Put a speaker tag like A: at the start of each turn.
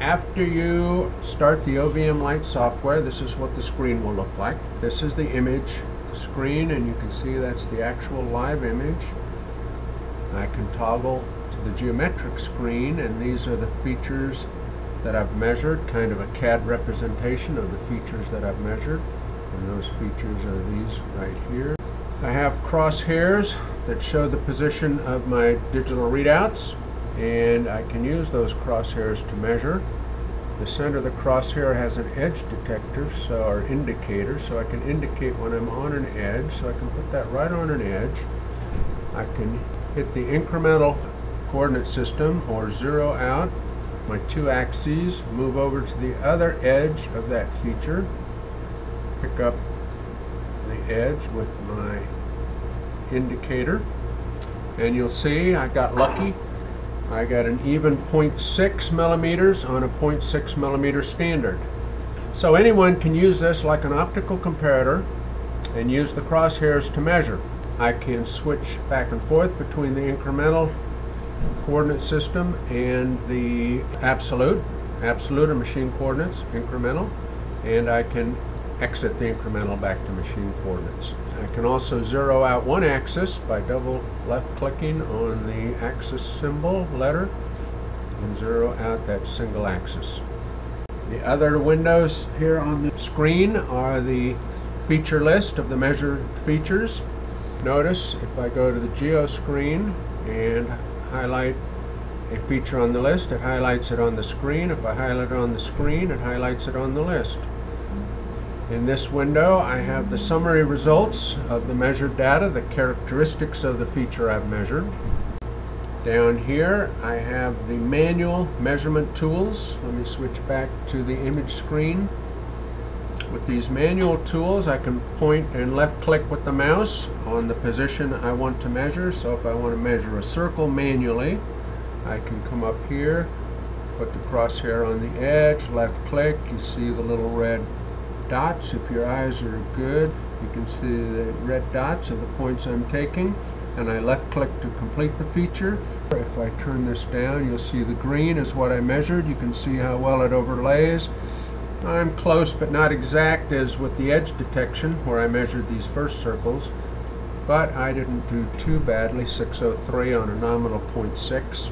A: After you start the OVM Lite software, this is what the screen will look like. This is the image screen, and you can see that's the actual live image. I can toggle to the geometric screen, and these are the features that I've measured, kind of a CAD representation of the features that I've measured. And those features are these right here. I have crosshairs that show the position of my digital readouts, and I can use those crosshairs to measure. The center of the crosshair has an edge detector, so or indicator, so I can indicate when I'm on an edge. So I can put that right on an edge. I can hit the incremental coordinate system or zero out my two axes, move over to the other edge of that feature, pick up the edge with my indicator, and you'll see I got lucky. I got an even 0.6 millimeters on a 0.6 millimeter standard. So anyone can use this like an optical comparator and use the crosshairs to measure. I can switch back and forth between the incremental coordinate system and the absolute. Absolute are machine coordinates, incremental, and I can exit the incremental back to machine coordinates. I can also zero out one axis by double left clicking on the axis symbol letter and zero out that single axis. The other windows here on the screen are the feature list of the measured features. Notice if I go to the geo screen and highlight a feature on the list, it highlights it on the screen. If I highlight it on the screen, it highlights it on the list. In this window, I have the summary results of the measured data, the characteristics of the feature I've measured. Down here, I have the manual measurement tools. Let me switch back to the image screen. With these manual tools, I can point and left click with the mouse on the position I want to measure. So if I want to measure a circle manually, I can come up here, put the crosshair on the edge, left click, you see the little red dots. If your eyes are good, you can see the red dots of the points I'm taking. And I left click to complete the feature. If I turn this down, you'll see the green is what I measured. You can see how well it overlays. I'm close but not exact as with the edge detection where I measured these first circles. But I didn't do too badly, 603 on a nominal 0.6.